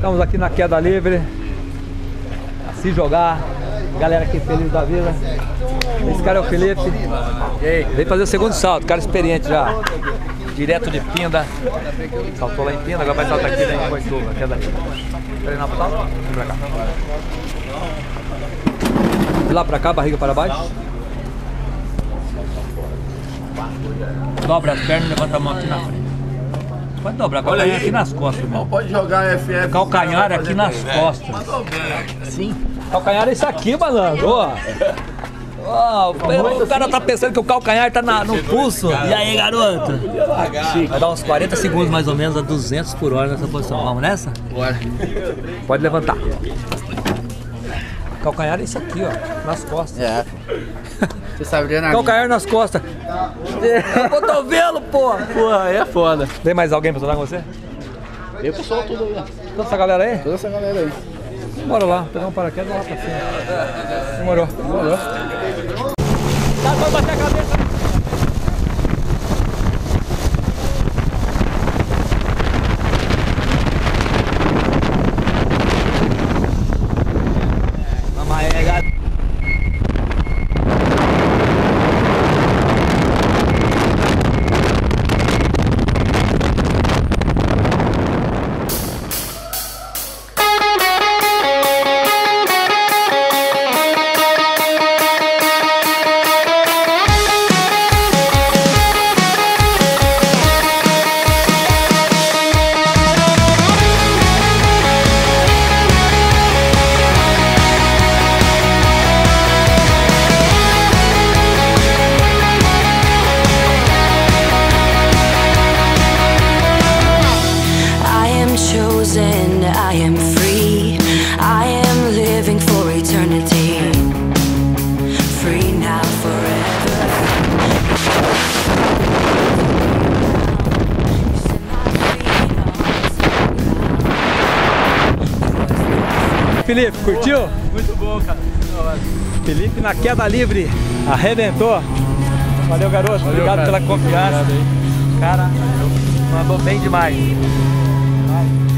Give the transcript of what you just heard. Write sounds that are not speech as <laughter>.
Estamos aqui na queda livre. A se jogar. Galera aqui feliz da vida. Esse cara é o Felipe. Veio fazer o segundo salto, cara experiente já. Direto de Pinda. Saltou lá em Pinda, agora vai saltar aqui né, em Boituva. Queda livre. Treinar salto? Vem pra cá. De lá pra cá, barriga para baixo. Dobra as pernas e levanta a mão aqui na frente. Pode dobrar, calcanhar aqui nas costas, irmão. Pode jogar FF. Calcanhar aqui nas costas. Sim. Calcanhar é isso aqui, malandro. Ó. Ó, o, o cara tá pensando que o calcanhar tá na- no pulso. E aí, garoto? Vai dar uns 40 segundos mais ou menos a 200 por hora nessa posição. Vamos nessa? Bora. Pode levantar. Calcanhar é isso aqui, ó. Nas costas. É. Você sabe treinar? Calcanhar nas costas. É o <laughs> cotovelo, pô. Porra, aí é foda. Tem mais alguém pra soltar com você? Eu pessoal tudo aí. ó. Toda essa galera aí? Toda essa galera aí. Bora lá, pegar um paraquedas lá pra cima. Demorou. Demorou. Tá, Felipe, curtiu? Muito bom, cara. Felipe na queda livre, arrebentou. Valeu, garoto. Obrigado cara. pela confiança. Obrigado Cara, mandou bem demais. Vai.